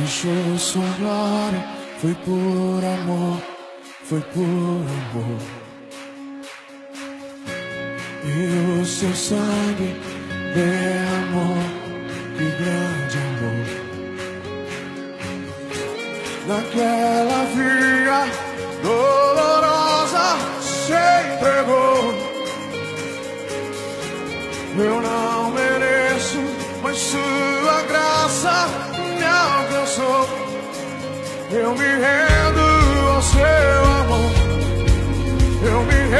Deixou sua glória, foi por amor, foi por amor. E o seu sangue derramou, que grande amor. Naquela via dolorosa se entregou. Eu não mereço, mas sua Eu me rendo ao seu amor. Eu me rendo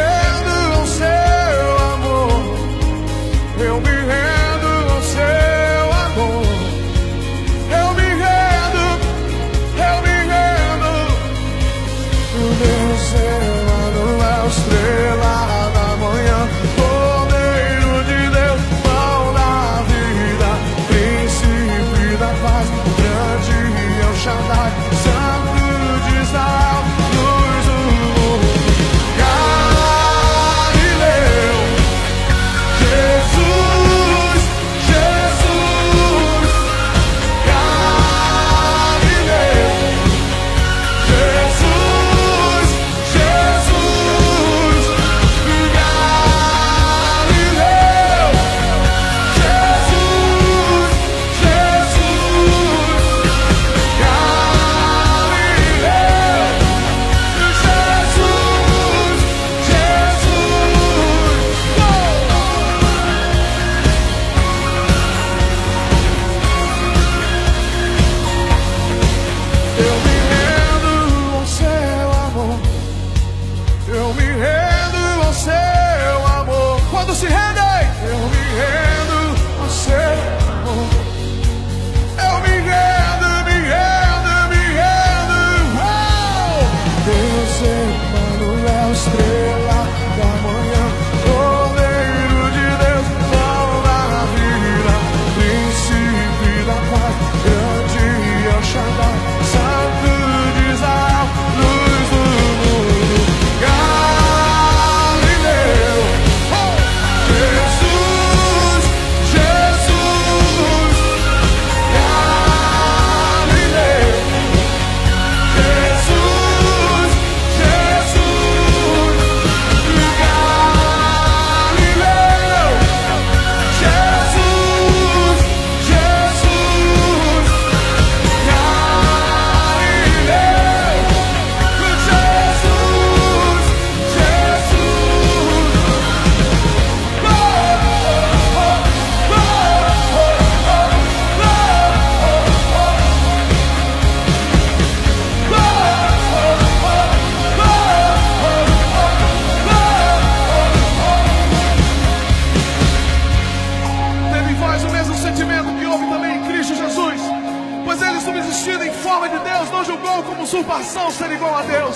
Subsistindo em forma de Deus, não julgou como usurpação ser igual a Deus.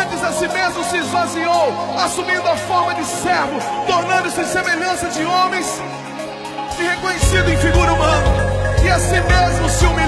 Antes a si mesmo se esvaziou, assumindo a forma de servo, tornando-se em semelhança de homens, e reconhecido em figura humana, e a si mesmo se humilhou,